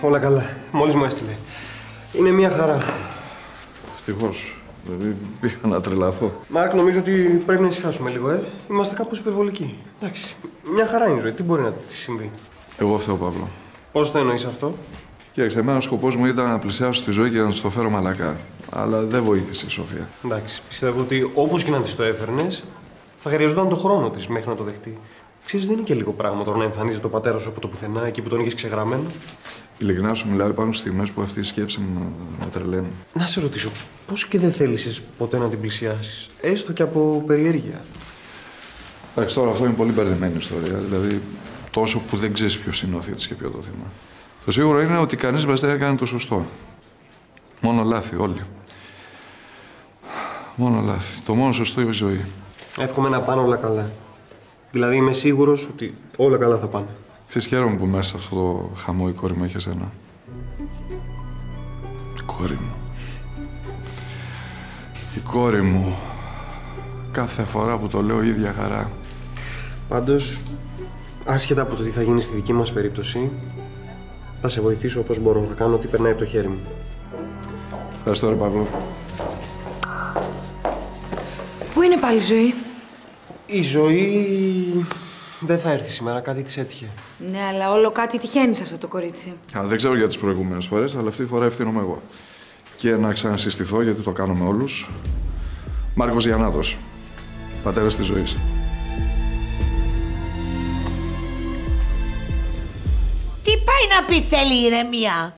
Όλα καλά. Μόλις μου έστειλε. Είναι μια χαρά. Ευτυχώς. Δηλαδή πήγα να τρελαθώ. Μάρκ, νομίζω ότι πρέπει να ησυχάσουμε λίγο, ε. Είμαστε κάπως υπερβολικοί. Εντάξει. Μια χαρά είναι η ζωή. Τι μπορεί να της συμβεί; Εγώ φταίω, Παύλο. Πώς το εννοείς αυτό; Κοίταξε, εμένα ο σκοπός μου ήταν να πλησιάσω τη ζωή και να τη το φέρω μαλακά. Αλλά δεν βοήθησε η Σοφία. Εντάξει. Πιστεύω ότι όπως και να της το έφερνες, θα χρειαζόταν τον χρόνο της μέχρι να το δεχτεί. Ξέρεις, δεν είναι και λίγο πράγμα τώρα να εμφανίζεται ο πατέρας σου από το πουθενά, εκεί που τον είχες ξεγραμμένο. Ειλικρινά σου μιλάω, υπάρχουν στιγμές που αυτή η σκέψη μου με τρελαίνει. Να σε ρωτήσω, πώς και δεν θέλησες ποτέ να την πλησιάσεις, έστω και από περιέργεια; Εντάξει, τώρα αυτό είναι πολύ μπερδεμένη ιστορία. Δηλαδή, τόσο που δεν ξέρεις ποιος είναι ο θήτης και ποιο το θύμα. Το σίγουρο είναι ότι κανείς μας δεν έκανε το σωστό. Μόνο λάθη, όλοι. Μόνο λάθη. Το μόνο σωστό είναι η ζωή. Εύχομαι να πάνε όλα καλά. Δηλαδή είμαι σίγουρος ότι όλα καλά θα πάνε. Ξέρεις, χαίρομαι που μέσα σε αυτό το χαμό η κόρη μου έχει εσένα. Η κόρη μου. Η κόρη μου. Κάθε φορά που το λέω ίδια χαρά. Πάντως, άσχετα από το τι θα γίνει στη δική μας περίπτωση, θα σε βοηθήσω όπως μπορώ. Θα κάνω ό,τι περνάει από το χέρι μου. Ευχαριστώ ρε Παύλο. Πού είναι πάλι η ζωή; Η ζωή δεν θα έρθει σήμερα, κάτι της έτυχε. Ναι, αλλά όλο κάτι τυχαίνει σε αυτό το κορίτσι. Α, δεν ξέρω για τις προηγούμενες φορές, αλλά αυτή τη φορά ευθύνομαι εγώ. Και να ξανασυστηθώ, γιατί το κάνω με όλους. Μάρκος Γιαννάτος, πατέρας της ζωής. Τι πάει να πει θέλει η ηρεμία;